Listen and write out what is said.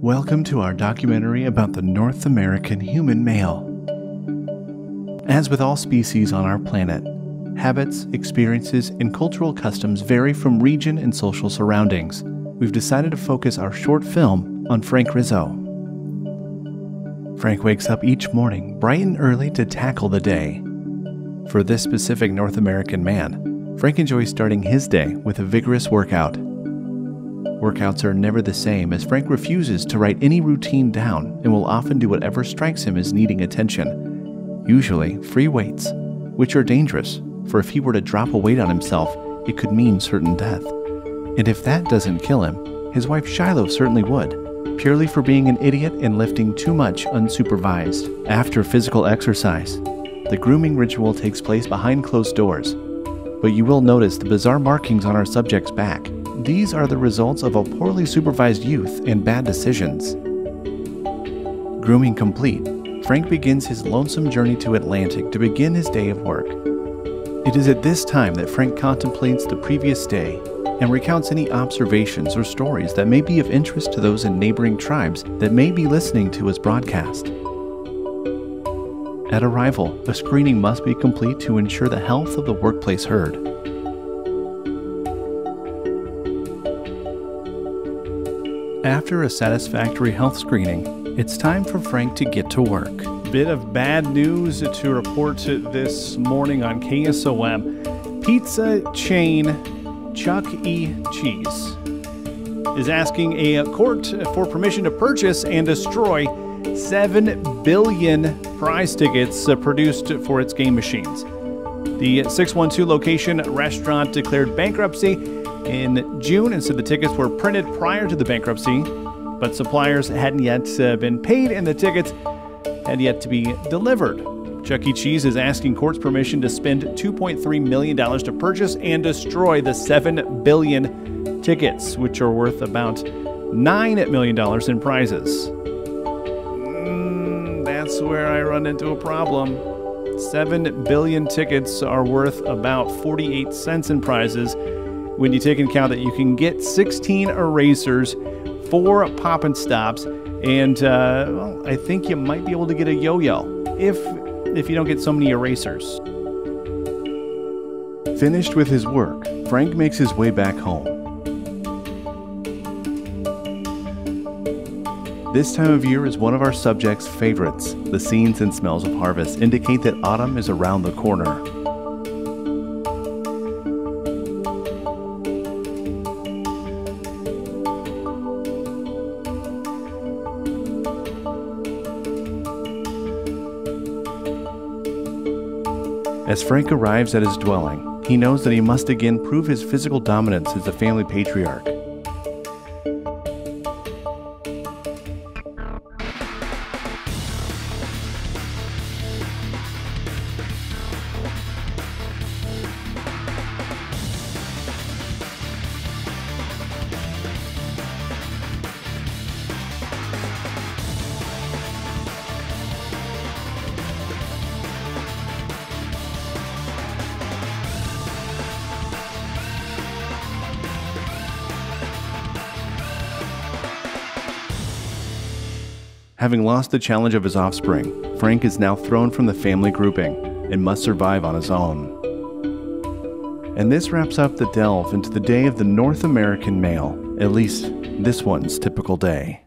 Welcome to our documentary about the North American human male. As with all species on our planet, habits, experiences, and cultural customs vary from region and social surroundings. We've decided to focus our short film on Frank Rizzo. Frank wakes up each morning bright and early to tackle the day. For this specific North American man, Frank enjoys starting his day with a vigorous workout. Workouts are never the same as Frank refuses to write any routine down and will often do whatever strikes him as needing attention, usually free weights, which are dangerous, for if he were to drop a weight on himself, it could mean certain death. And if that doesn't kill him, his wife Shiloh certainly would, purely for being an idiot and lifting too much unsupervised. After physical exercise, the grooming ritual takes place behind closed doors, but you will notice the bizarre markings on our subject's back. These are the results of a poorly supervised youth and bad decisions. Grooming complete, Frank begins his lonesome journey to Atlantic to begin his day of work. It is at this time that Frank contemplates the previous day and recounts any observations or stories that may be of interest to those in neighboring tribes that may be listening to his broadcast. At arrival, a screening must be complete to ensure the health of the workplace herd. After a satisfactory health screening, it's time for Frank to get to work. Bit of bad news to report this morning on KSOM. Pizza chain Chuck E. Cheese is asking a court for permission to purchase and destroy 7 billion prize tickets produced for its game machines. The 612 location restaurant declared bankruptcy in June, and so the tickets were printed prior to the bankruptcy, but suppliers hadn't yet uh, been paid and the tickets had yet to be delivered. Chuck E. Cheese is asking courts permission to spend $2.3 million to purchase and destroy the 7 billion tickets, which are worth about $9 million in prizes. Mm, that's where I run into a problem. 7 billion tickets are worth about 48 cents in prizes when you take into account that you can get 16 erasers, four pop and stops, and uh, well, I think you might be able to get a yo-yo if if you don't get so many erasers. Finished with his work, Frank makes his way back home. This time of year is one of our subject's favorites. The scenes and smells of harvest indicate that autumn is around the corner. As Frank arrives at his dwelling, he knows that he must again prove his physical dominance as the family patriarch. Having lost the challenge of his offspring, Frank is now thrown from the family grouping and must survive on his own. And this wraps up the delve into the day of the North American male, at least this one's typical day.